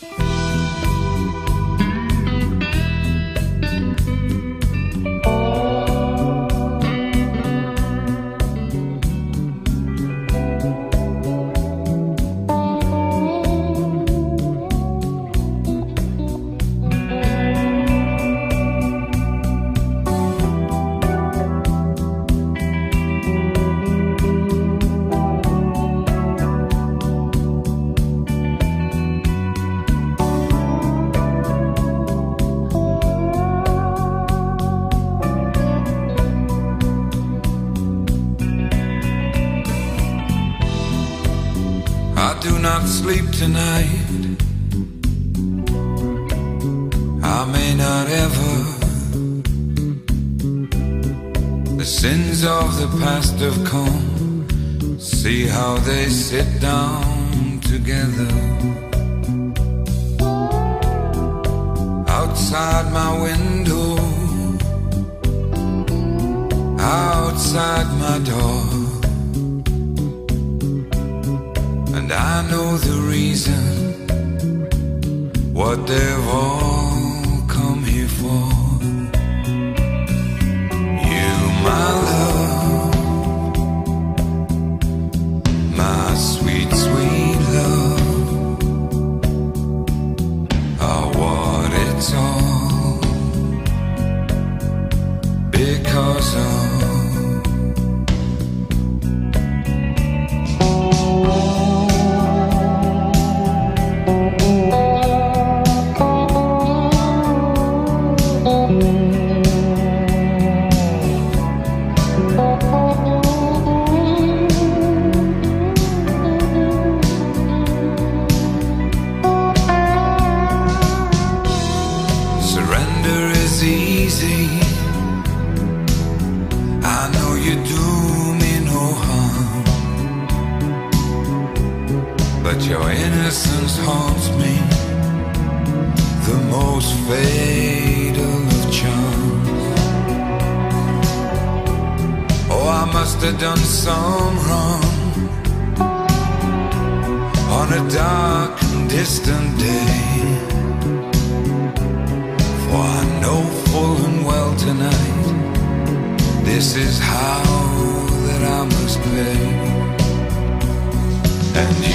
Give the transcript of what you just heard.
Bye. Do not sleep tonight. I may not ever. The sins of the past have come. See how they sit down together. Outside my window, outside my door. I know the reason what they've all come here for. You, my love, my sweet, sweet love, are what it's all because of. But your innocence haunts me. The most fatal of charms. Oh, I must have done some wrong. On a dark and distant day. For I know full and well tonight This is how that I must pay And